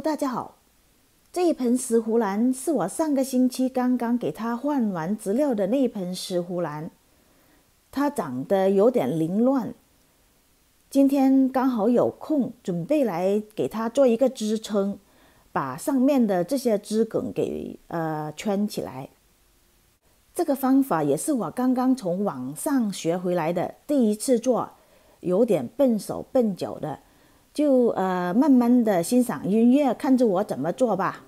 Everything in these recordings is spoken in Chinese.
大家好。这一盆石斛兰是我上个星期刚刚给它换完植料的那一盆石斛兰，它长得有点凌乱。今天刚好有空，准备来给它做一个支撑，把上面的这些枝梗给呃圈起来。这个方法也是我刚刚从网上学回来的，第一次做，有点笨手笨脚的。就呃，慢慢的欣赏音乐，看着我怎么做吧。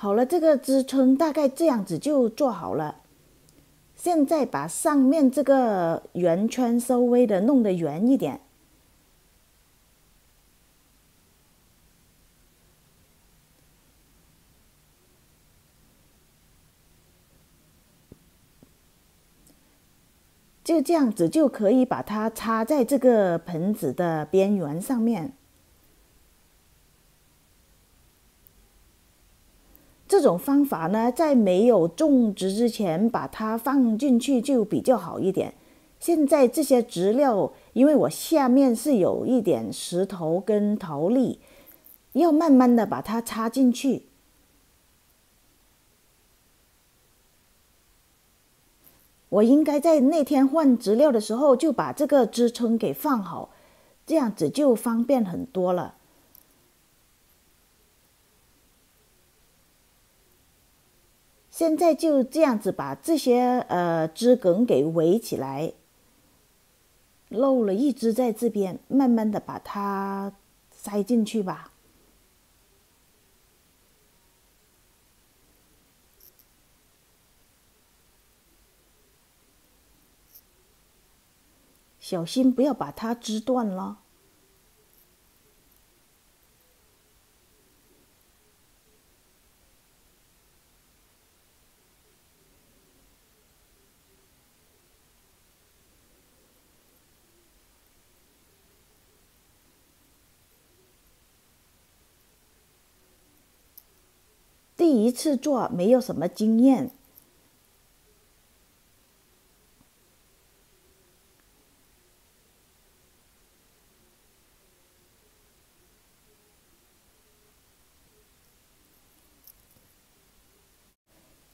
好了，这个支撑大概这样子就做好了。现在把上面这个圆圈稍微的弄得圆一点，就这样子就可以把它插在这个盆子的边缘上面。这种方法呢，在没有种植之前把它放进去就比较好一点。现在这些植料，因为我下面是有一点石头跟陶粒，要慢慢的把它插进去。我应该在那天换植料的时候就把这个支撑给放好，这样子就方便很多了。现在就这样子把这些呃枝梗给围起来，漏了一只在这边，慢慢的把它塞进去吧，小心不要把它枝断了。第一次做没有什么经验，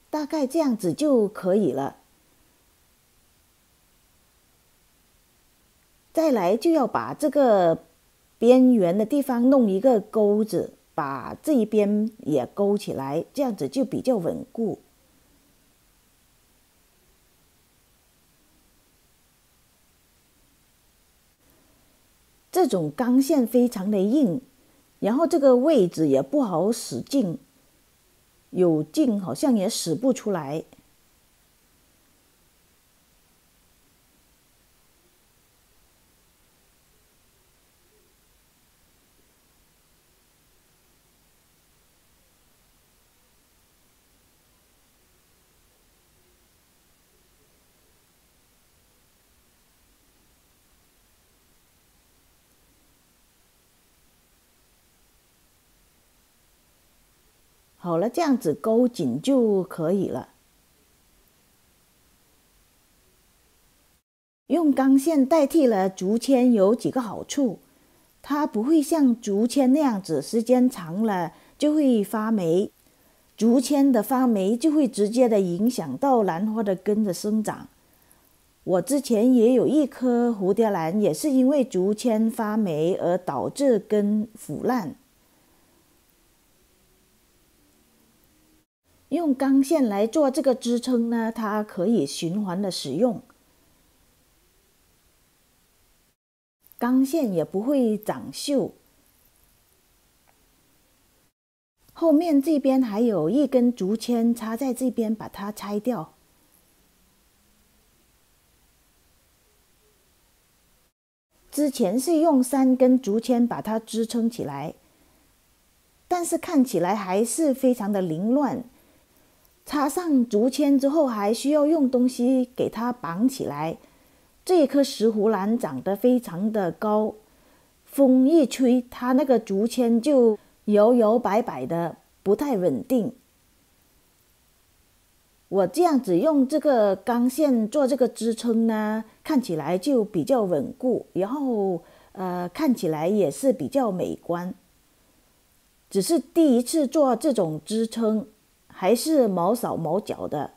大概这样子就可以了。再来就要把这个边缘的地方弄一个钩子，把这一边也勾起来，这样子就比较稳固。这种钢线非常的硬，然后这个位置也不好使劲，有劲好像也使不出来。好了，这样子勾紧就可以了。用钢线代替了竹签有几个好处，它不会像竹签那样子，时间长了就会发霉。竹签的发霉就会直接的影响到兰花的根的生长。我之前也有一棵蝴蝶兰，也是因为竹签发霉而导致根腐烂。用钢线来做这个支撑呢，它可以循环的使用，钢线也不会长锈。后面这边还有一根竹签插在这边，把它拆掉。之前是用三根竹签把它支撑起来，但是看起来还是非常的凌乱。插上竹签之后，还需要用东西给它绑起来。这一棵石斛兰长得非常的高，风一吹，它那个竹签就摇摇摆摆的，不太稳定。我这样子用这个钢线做这个支撑呢，看起来就比较稳固，然后呃，看起来也是比较美观。只是第一次做这种支撑。还是毛手毛脚的，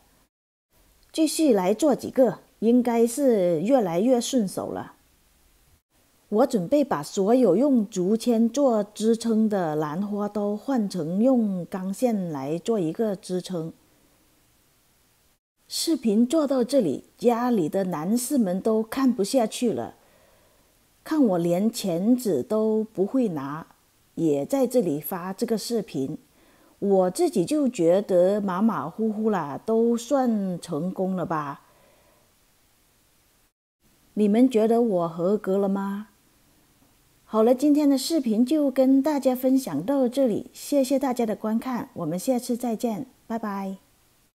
继续来做几个，应该是越来越顺手了。我准备把所有用竹签做支撑的兰花都换成用钢线来做一个支撑。视频做到这里，家里的男士们都看不下去了，看我连钳子都不会拿，也在这里发这个视频。我自己就觉得马马虎虎啦，都算成功了吧？你们觉得我合格了吗？好了，今天的视频就跟大家分享到这里，谢谢大家的观看，我们下次再见，拜拜。